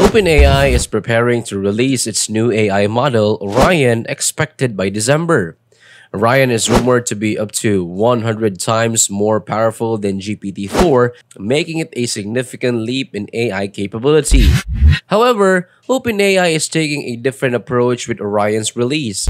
OpenAI is preparing to release its new AI model, Orion, expected by December. Orion is rumored to be up to 100 times more powerful than GPT-4, making it a significant leap in AI capability. However, OpenAI is taking a different approach with Orion's release.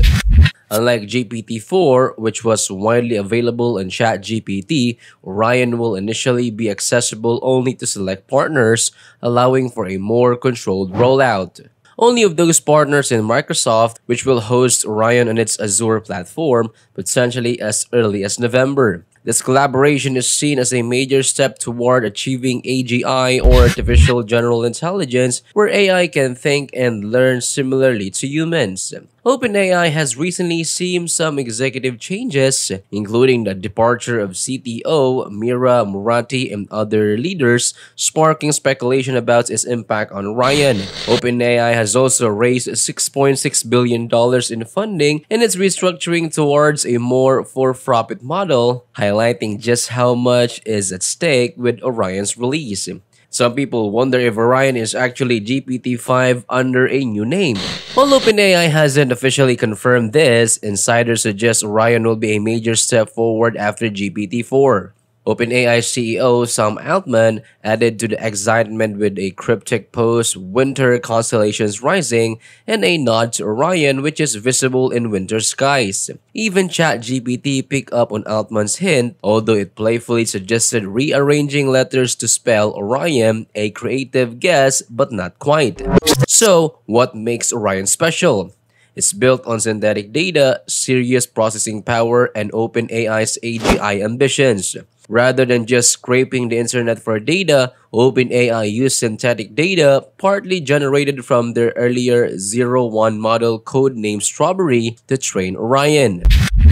Unlike GPT-4, which was widely available in ChatGPT, Orion will initially be accessible only to select partners, allowing for a more controlled rollout. Only of those partners in Microsoft, which will host Orion on its Azure platform, potentially as early as November. This collaboration is seen as a major step toward achieving AGI or Artificial General Intelligence, where AI can think and learn similarly to humans. OpenAI has recently seen some executive changes, including the departure of CTO Mira Murati and other leaders, sparking speculation about its impact on Orion. OpenAI has also raised $6.6 billion in funding and is restructuring towards a more for-profit model, highlighting just how much is at stake with Orion's release. Some people wonder if Orion is actually GPT-5 under a new name. While OpenAI hasn't officially confirmed this, insiders suggest Orion will be a major step forward after GPT-4. OpenAI CEO Sam Altman added to the excitement with a cryptic post, Winter Constellations Rising, and a nod to Orion which is visible in winter skies. Even ChatGPT picked up on Altman's hint, although it playfully suggested rearranging letters to spell Orion, a creative guess but not quite. So, what makes Orion special? It's built on synthetic data, serious processing power, and OpenAI's AGI ambitions. Rather than just scraping the internet for data, OpenAI used synthetic data, partly generated from their earlier o1 model codenamed Strawberry, to train Orion.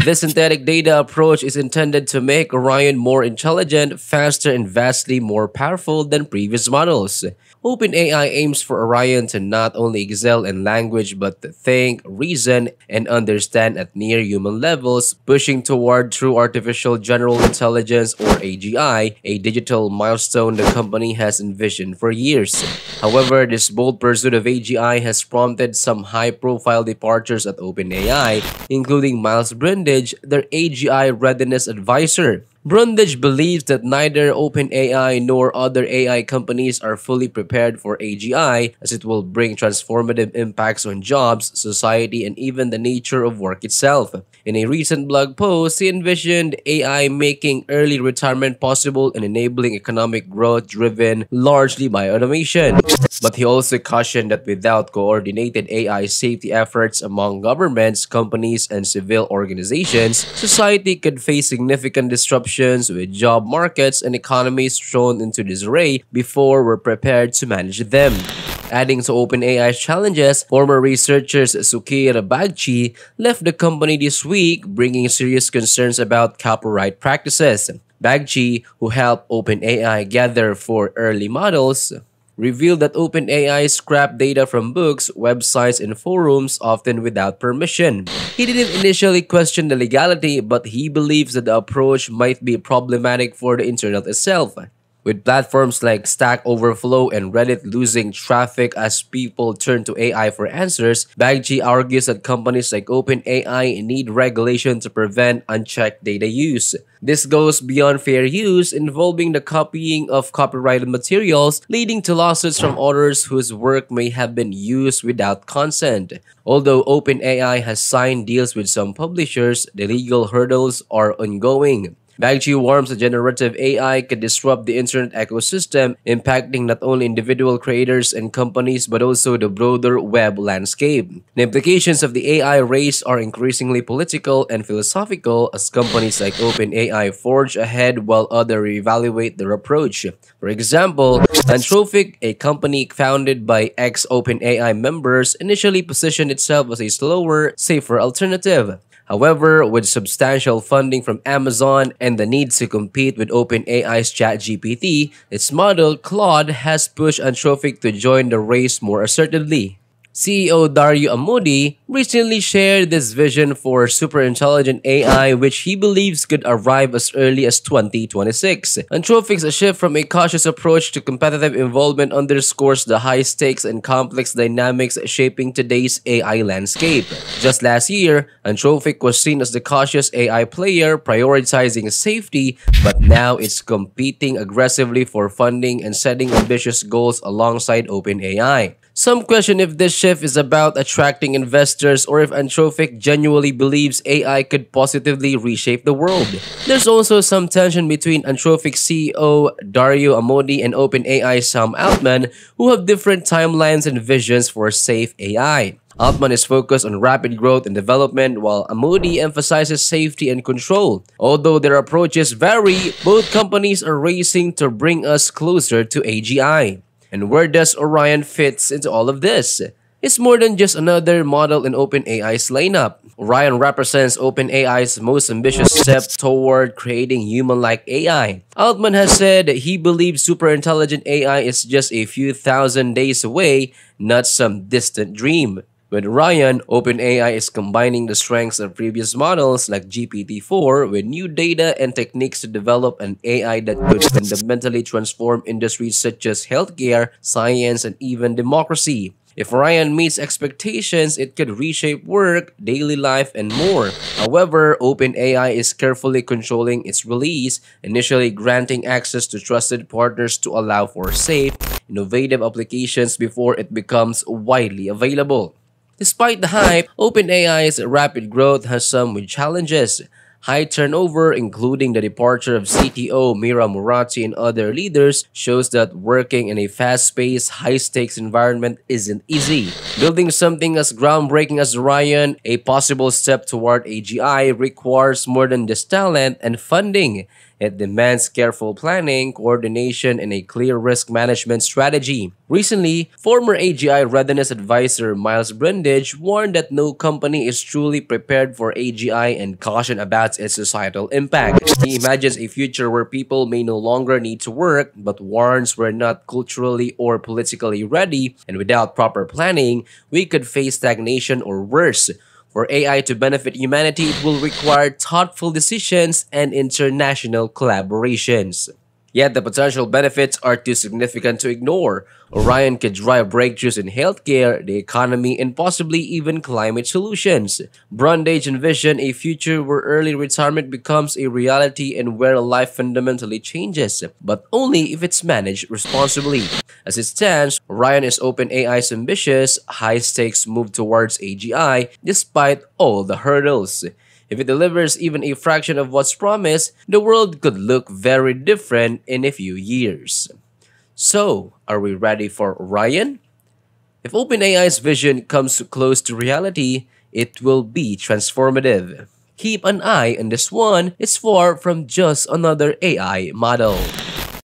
This synthetic data approach is intended to make Orion more intelligent, faster, and vastly more powerful than previous models. OpenAI aims for Orion to not only excel in language but to think, reason, and understand at near human levels, pushing toward true artificial general intelligence or AGI, a digital milestone the company has envisioned for years. However, this bold pursuit of AGI has prompted some high-profile departures at OpenAI, including Miles Their AGI readiness advisor. Brundage believes that neither OpenAI nor other AI companies are fully prepared for AGI as it will bring transformative impacts on jobs, society, and even the nature of work itself. In a recent blog post, he envisioned AI making early retirement possible and enabling economic growth driven largely by automation. But he also cautioned that without coordinated AI safety efforts among governments, companies, and civil organizations, society could face significant disruption with job markets and economies thrown into disarray before we're prepared to manage them. Adding to OpenAI's challenges, former researchers Suchir Balaji left the company this week, bringing serious concerns about copyright practices. Balaji, who helped OpenAI gather four early models, revealed that OpenAI scrapped data from books, websites, and forums often without permission. He didn't initially question the legality, but he believes that the approach might be problematic for the internet itself. With platforms like Stack Overflow and Reddit losing traffic as people turn to AI for answers, Balaji argues that companies like OpenAI need regulation to prevent unchecked data use. This goes beyond fair use, involving the copying of copyrighted materials, leading to lawsuits from authors whose work may have been used without consent. Although OpenAI has signed deals with some publishers, the legal hurdles are ongoing. Balaji warns that generative AI could disrupt the internet ecosystem, impacting not only individual creators and companies but also the broader web landscape. The implications of the AI race are increasingly political and philosophical as companies like OpenAI forge ahead while others reevaluate their approach. For example, Anthropic, a company founded by ex-OpenAI members, initially positioned itself as a slower, safer alternative. However, with substantial funding from Amazon and the need to compete with OpenAI's ChatGPT, its model Claude has pushed Anthropic to join the race more assertively. CEO Dario Amodei recently shared this vision for super intelligent AI, which he believes could arrive as early as 2026. Anthropic's shift from a cautious approach to competitive involvement underscores the high stakes and complex dynamics shaping today's AI landscape. Just last year, Anthropic was seen as the cautious AI player prioritizing safety, but now it's competing aggressively for funding and setting ambitious goals alongside OpenAI. Some question if this shift is about attracting investors or if Anthropic genuinely believes AI could positively reshape the world. There's also some tension between Anthropic CEO Dario Amodei and OpenAI Sam Altman, who have different timelines and visions for safe AI. Altman is focused on rapid growth and development while Amodei emphasizes safety and control. Although their approaches vary, both companies are racing to bring us closer to AGI. And where does Orion fits into all of this? It's more than just another model in OpenAI's lineup. Orion represents OpenAI's most ambitious step toward creating human-like AI. Altman has said he believes superintelligent AI is just a few thousand days away, not some distant dream. With Orion, OpenAI is combining the strengths of previous models like GPT-4 with new data and techniques to develop an AI that could fundamentally transform industries such as healthcare, science, and even democracy. If Orion meets expectations, it could reshape work, daily life, and more. However, OpenAI is carefully controlling its release, initially granting access to trusted partners to allow for safe, innovative applications before it becomes widely available. Despite the hype, OpenAI's rapid growth has some with challenges. High turnover, including the departure of CTO Mira Murati and other leaders, shows that working in a fast-paced, high-stakes environment isn't easy. Building something as groundbreaking as Orion, a possible step toward AGI, requires more than just talent and funding. It demands careful planning, coordination, and a clear risk management strategy. Recently, former AGI readiness advisor Miles Brundage warned that no company is truly prepared for AGI and cautioned about its societal impact. He imagines a future where people may no longer need to work, but warns we're not culturally or politically ready, and without proper planning, we could face stagnation or worse. For AI to benefit humanity, it will require thoughtful decisions and international collaborations. Yet the potential benefits are too significant to ignore. Orion could drive breakthroughs in healthcare, the economy, and possibly even climate solutions. Brundage envisioned a future where early retirement becomes a reality and where life fundamentally changes, but only if it's managed responsibly. As it stands, Orion is OpenAI's ambitious, high-stakes move towards AGI despite all the hurdles. If it delivers even a fraction of what's promised, the world could look very different in a few years. So, are we ready for Orion? If OpenAI's vision comes close to reality, it will be transformative. Keep an eye on this one, it's far from just another AI model.